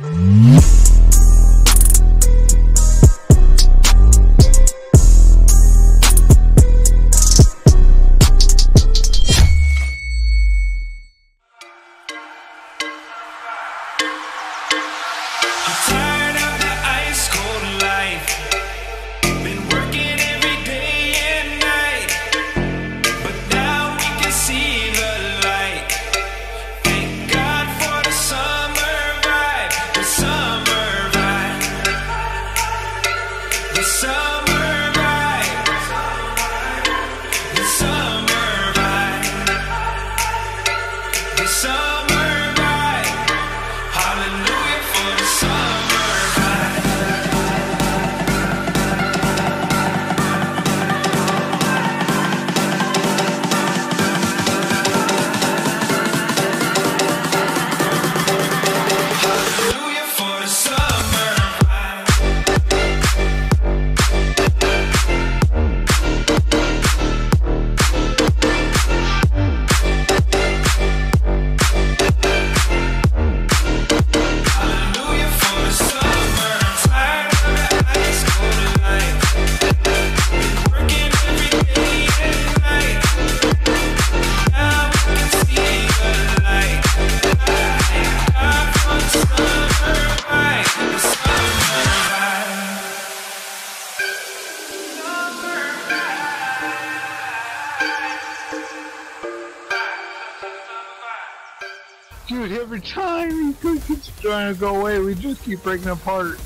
Mm-hmm. summer Dude, every time he thinks it's trying to go away, we just keep breaking apart.